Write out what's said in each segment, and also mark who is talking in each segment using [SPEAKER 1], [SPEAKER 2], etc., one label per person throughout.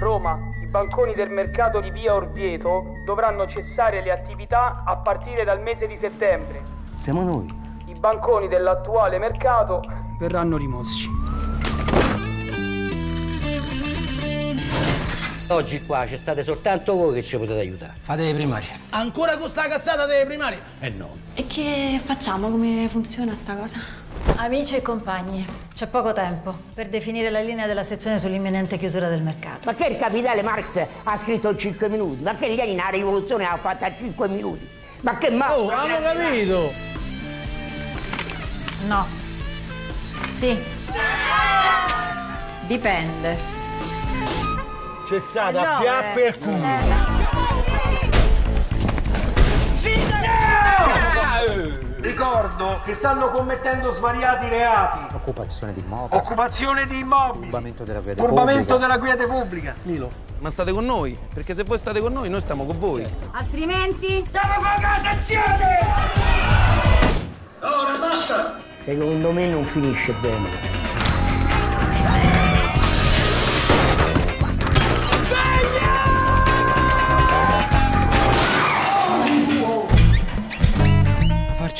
[SPEAKER 1] Roma, i banconi del mercato di via Orvieto dovranno cessare le attività a partire dal mese di settembre.
[SPEAKER 2] Siamo noi.
[SPEAKER 1] I banconi dell'attuale mercato verranno rimossi.
[SPEAKER 3] Oggi qua c'è state soltanto voi che ci potete aiutare.
[SPEAKER 4] Fate le primarie.
[SPEAKER 5] Ancora con sta cazzata delle primarie?
[SPEAKER 4] Eh no.
[SPEAKER 6] E che facciamo? Come funziona sta cosa?
[SPEAKER 7] Amici e compagni, c'è poco tempo per definire la linea della sezione sull'imminente chiusura del mercato.
[SPEAKER 8] Ma che il capitale Marx ha scritto in 5 minuti? Ma che Lenin la rivoluzione l'ha fatta in 5 minuti? Ma che ma...
[SPEAKER 5] Oh, hanno capito!
[SPEAKER 7] No. Sì. Dipende.
[SPEAKER 9] Cessate a pià per culo. Ricordo che stanno commettendo svariati reati.
[SPEAKER 2] Occupazione di immobili.
[SPEAKER 9] Occupazione di immobili.
[SPEAKER 2] Turbamento della quiete
[SPEAKER 9] Turbamento
[SPEAKER 2] pubblica.
[SPEAKER 9] della quiete pubblica. Nilo.
[SPEAKER 10] Ma state con noi? Perché se voi state con noi, noi stiamo con voi.
[SPEAKER 7] Altrimenti?
[SPEAKER 8] Secondo me non finisce bene.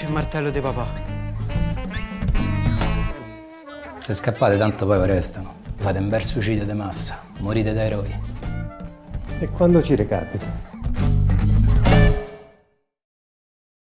[SPEAKER 10] Farci il martello di papà.
[SPEAKER 4] Se scappate tanto poi vi restano. Fate un bel suicidio di massa. Morite da eroi.
[SPEAKER 2] E quando ci recapita?